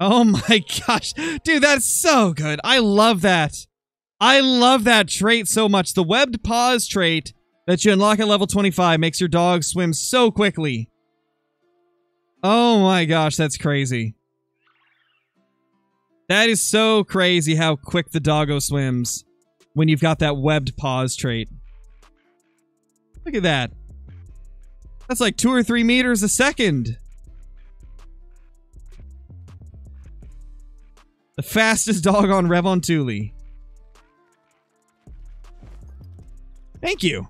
Oh my gosh. Dude, that's so good. I love that. I love that trait so much. The webbed paws trait that you unlock at level 25 makes your dog swim so quickly. Oh my gosh, that's crazy. That is so crazy how quick the doggo swims when you've got that webbed paws trait. Look at that. That's like two or three meters a second. The fastest dog on Revontuli. Thank you.